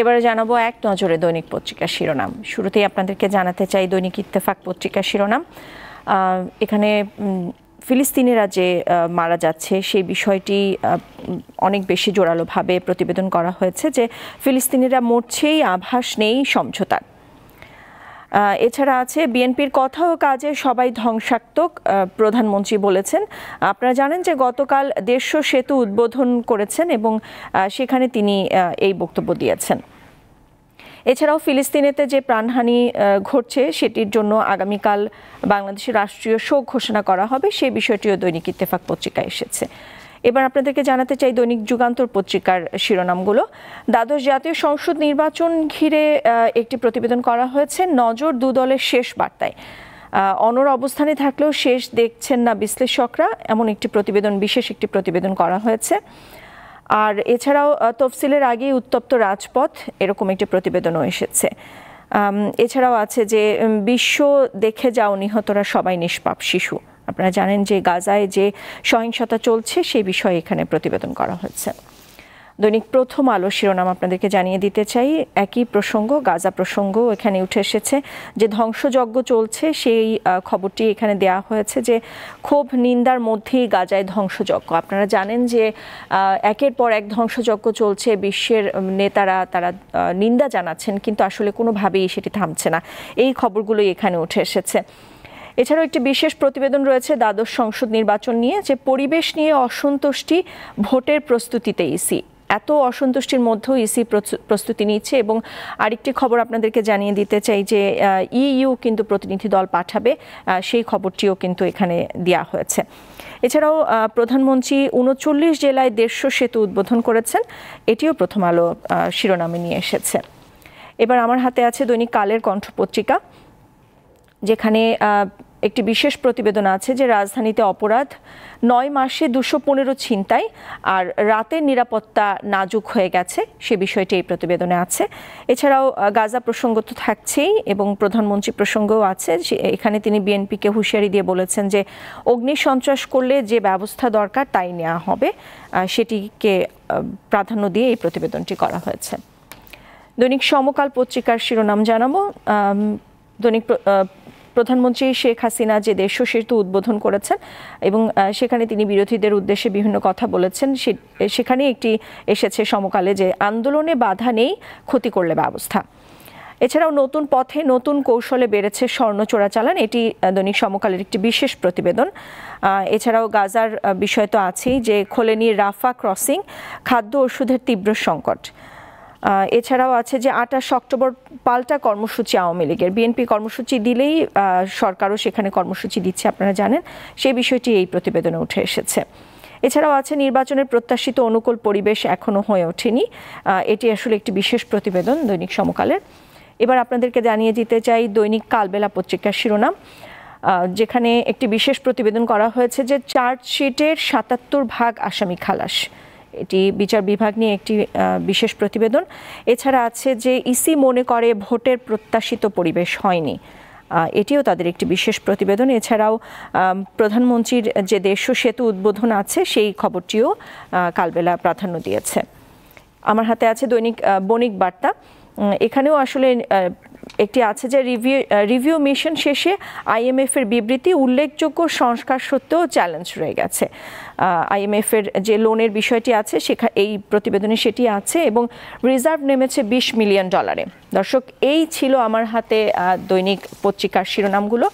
এবারে জানাব এক নজরে দৈনিক পত্রিকার শিরোনাম। শুরুতেই আপনাদেরকে জানাতে চাই দৈনিক ইত্তেফাক পত্রিকার শিরোনাম। এখানে ফিলিস্তিনিরা যে মারা যাচ্ছে। সেই বিষয়টি অনেক বেশি জোরালোভাবে প্রতিবেদন করা হয়েছে যে ফিলিস্তিনিরা মরছেই, আভাস নেই সমঝোতার। এছাড়া আছে বিএনপির কথা ও কাজে সবাই ধ্বংসাত্মক প্রধানমন্ত্রী বলেছেন। আপনারা জানেন যে গতকাল দেড়শো সেতু উদ্বোধন করেছেন এবং সেখানে তিনি এই বক্তব্য দিয়েছেন। এছাড়াও ফিলিস্তিনেতে যে প্রাণহানি ঘটছে সেটির জন্য আগামীকাল বাংলাদেশের রাষ্ট্রীয় শোক ঘোষণা করা হবে। সেই বিষয়টিও দৈনিক ইত্তেফাক পত্রিকায় এসেছে। এবার আপনাদেরকে জানাতে চাই দৈনিক যুগান্তর পত্রিকার শিরোনামগুলো। দ্বাদশ জাতীয় সংসদ নির্বাচন ঘিরে একটি প্রতিবেদন করা হয়েছে, নজর দু দলের শেষ বার্তায়। অনর অবস্থানে থাকলেও শেষ দেখছেন না বিশ্লেষকরা, এমন একটি প্রতিবেদন, বিশেষ একটি প্রতিবেদন করা হয়েছে। আর এছাড়াও তফসিলের আগেই উত্তপ্ত রাজপথ, এরকম একটি প্রতিবেদনও এসেছে। এছাড়াও আছে যে বিশ্ব দেখে যাও নিহতরা সবাই নিষ্পাপ শিশু। আপনারা জানেন যে গাজায় যে সহিংসতা চলছে, সেই বিষয়ে এখানে প্রতিবেদন করা হয়েছে। দৈনিক প্রথম আলো শিরোনাম আপনাদেরকে জানিয়ে দিতে চাই, একই প্রসঙ্গ, গাজা প্রসঙ্গ এখানে উঠে এসেছে যে ধ্বংসযজ্ঞ চলছে, সেই খবরটি এখানে দেয়া হয়েছে যে ক্ষোভ নিন্দার মধ্যেই গাজায় ধ্বংসযজ্ঞ। আপনারা জানেন যে একের পর এক ধ্বংসযজ্ঞ চলছে, বিশ্বের নেতারা, তারা নিন্দা জানাচ্ছেন, কিন্তু আসলে কোনোভাবেই সেটি থামছে না। এই খবরগুলোই এখানে উঠে এসেছে। এছাড়াও একটি বিশেষ প্রতিবেদন রয়েছে দ্বাদশ সংসদ নির্বাচন নিয়ে, যে পরিবেশ নিয়ে অসন্তুষ্টি ভোটের প্রস্তুতিতে ইসি। এত অসন্তুষ্টির মধ্যেও ইসি প্রস্তুতি নিচ্ছে এবং আরেকটি খবর আপনাদেরকে জানিয়ে দিতে চাই যে ইইউ কিন্তু প্রতিনিধি দল পাঠাবে সেই খবরটিও কিন্তু এখানে দেওয়া হয়েছে। এছাড়াও প্রধানমন্ত্রী উনচল্লিশ জেলায় দেড়শো সেতু উদ্বোধন করেছেন, এটিও প্রথম আলো শিরোনামে নিয়ে এসেছে। এবার আমার হাতে আছে দৈনিক কালের কণ্ঠ পত্রিকা যেখানে একটি বিশেষ প্রতিবেদন আছে যে রাজধানীতে অপরাধ নয় মাসে দুশো পনেরো ছিনতাই আর রাতের নিরাপত্তা নাজুক হয়ে গেছে। সে বিষয়টি এই প্রতিবেদনে আছে। এছাড়াও গাজা প্রসঙ্গ তো থাকছেই এবং প্রধানমন্ত্রী প্রসঙ্গও আছে। এখানে তিনি বিএনপিকে হুঁশিয়ারি দিয়ে বলেছেন যে, অগ্নি সন্ত্রাস করলে যে ব্যবস্থা দরকার তাই নেওয়া হবে। সেটিকে প্রাধান্য দিয়ে এই প্রতিবেদনটি করা হয়েছে। দৈনিক সমকাল পত্রিকার শিরোনাম জানাব। দৈনিক প্রধানমন্ত্রী শেখ হাসিনা যে দেশ সেতু উদ্বোধন করেছেন এবং সেখানে তিনি বিরোধীদের উদ্দেশ্যে বিভিন্ন কথা বলেছেন সেখানে একটি এসেছে সমকালে যে আন্দোলনে বাধা নেই, ক্ষতি করলে ব্যবস্থা। এছাড়াও নতুন পথে নতুন কৌশলে বেড়েছে স্বর্ণ চোরাচালান এটি দৈনিক সমকালের একটি বিশেষ প্রতিবেদন। এছাড়াও গাজার বিষয় তো আছেই যে খোলেনি রাফা ক্রসিং, খাদ্য ওষুধের তীব্র সংকট। এছাড়াও আছে যে আঠাশ অক্টোবর পাল্টা কর্মসূচি আওয়ামী লীগের। বিএনপি কর্মসূচি দিলেই সরকারও সেখানে কর্মসূচি দিচ্ছে, আপনারা জানেন। সেই বিষয়টি এই প্রতিবেদনে উঠে এসেছে। এছাড়াও আছে নির্বাচনের প্রত্যাশিত অনুকূল পরিবেশ এখনও হয়ে ওঠেনি। এটি আসলে একটি বিশেষ প্রতিবেদন দৈনিক সমকালের। এবার আপনাদেরকে জানিয়ে দিতে চাই দৈনিক কালবেলা পত্রিকার শিরোনাম। যেখানে একটি বিশেষ প্রতিবেদন করা হয়েছে যে চার্জশিটের সাতাত্তর ভাগ আসামি খালাস। এটি বিচার বিভাগ নিয়ে একটি বিশেষ প্রতিবেদন। এছাড়া আছে যে ইসি মনে করে ভোটের প্রত্যাশিত পরিবেশ হয়নি। এটিও তাদের একটি বিশেষ প্রতিবেদন। এছাড়াও প্রধানমন্ত্রীর যে দেশ সেতু উদ্বোধন আছে, সেই খবরটিও কালবেলা প্রাধান্য দিয়েছে। আমার হাতে আছে দৈনিক বণিক বার্তা। এখানেও আসলে একটি আছে যে রিভিউ রিভিউ মিশন শেষে আইএমএফের বিবৃতি উল্লেখযোগ্য সংস্কার সত্ত্বেও চ্যালেঞ্জ রয়ে গেছে। আইএমএফের যে লোনের বিষয়টি আছে, সেখা, এই প্রতিবেদনে সেটি আছে এবং রিজার্ভ নেমেছে বিশ মিলিয়ন ডলারে দর্শক, এই ছিল আমার হাতে দৈনিক পত্রিকার শিরোনামগুলো।